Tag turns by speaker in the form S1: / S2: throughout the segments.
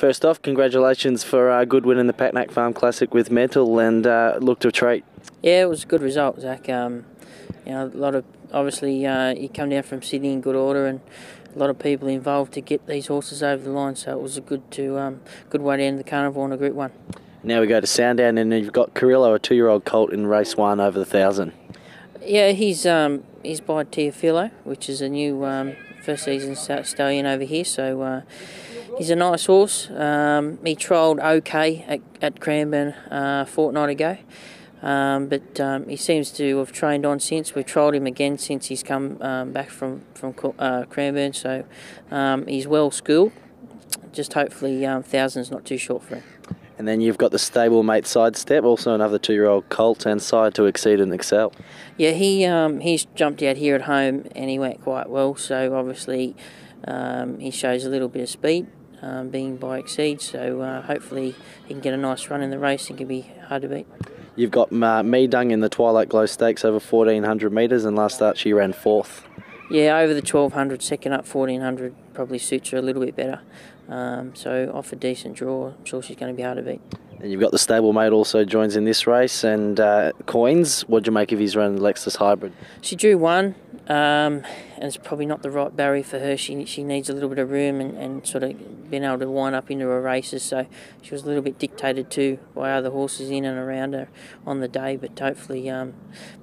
S1: First off, congratulations for a good win in the Patinack Farm Classic with Mental and uh, looked a treat.
S2: Yeah, it was a good result, Zach. Um, you know, a lot of obviously uh, you come down from Sydney in good order and a lot of people involved to get these horses over the line. So it was a good to um, good way to end the carnival on a Group One.
S1: Now we go to Sandown and you've got Carillo, a two-year-old colt in race one over the thousand.
S2: Yeah, he's um, he's by Teofilo, which is a new um, first season stallion over here. So uh, he's a nice horse. Um, he trialled okay at, at Cranbourne uh, a fortnight ago. Um, but um, he seems to have trained on since. We've trialled him again since he's come um, back from from uh, Cranbourne, so um, he's well schooled. Just hopefully, um, thousands not too short for him.
S1: And then you've got the stablemate sidestep, also another two-year-old colt, and side to exceed and excel.
S2: Yeah, he um, he's jumped out here at home and he went quite well. So obviously, he shows a little bit of speed. Being by exceed, so uh, hopefully he can get a nice run in the race and can be hard to beat.
S1: You've got uh, Dung in the Twilight Glow Stakes over 1400 metres, and last start she ran fourth.
S2: Yeah, over the 1200, second up 1400 probably suits her a little bit better. Um, so off a decent draw, I'm sure she's going to be hard to beat.
S1: And you've got the stablemate also joins in this race, and uh, Coins. What'd you make of his run, Lexus Hybrid?
S2: She drew one, um, and it's probably not the right barrier for her. She she needs a little bit of room and, and sort of being able to wind up into her races. So she was a little bit dictated to by other horses in and around her on the day. But hopefully, um,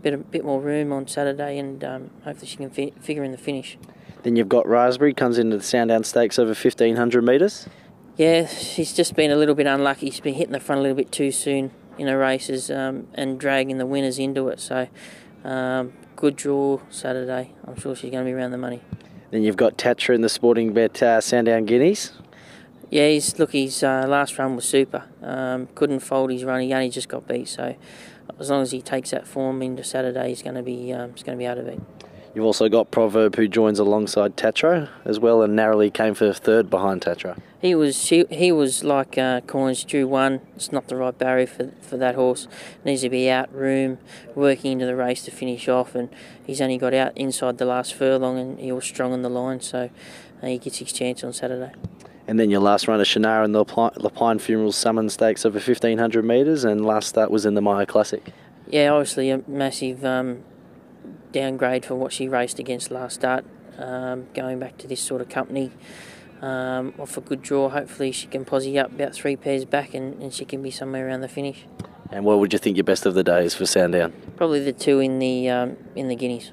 S2: bit a bit more room on Saturday, and um, hopefully she can fi- figure in the finish.
S1: Then you've got Raspberry comes into the Sandown Stakes over fifteen hundred metres.
S2: Yeah, she's just been a little bit unlucky. She's been hitting the front a little bit too soon in her races um, and dragging the winners into it. So, um, good draw Saturday. I'm sure she's going to be around the money.
S1: Then you've got Tatra in the Sportingbet uh, Sandown Guineas.
S2: Yeah, he's look. His uh, last run was super. Um, couldn't fold his run. He only just got beat. So, as long as he takes that form into Saturday, he's going to be um, he's going to be out of it.
S1: You've also got Proverb who joins alongside Tatra as well and narrowly came for third behind Tatra.
S2: He was she, he was like uh, Coins drew one. It's not the right barrier for for that horse. Needs to be out room, working into the race to finish off, and he's only got out inside the last furlong, and he was strong on the line, so uh, he gets his chance on Saturday.
S1: And then your last run of Shannara and the Le Pine Funeral Summon Stakes over 1500 metres, and last start was in the Myer Classic.
S2: Yeah, obviously a massive um, downgrade for what she raced against last start. Um, going back to this sort of company, um, off a good draw, hopefully she can posse up about three pairs back and, and she can be somewhere around the finish.
S1: And what would you think your best of the day is for Sandown?
S2: Probably the two in the um, in the Guineas.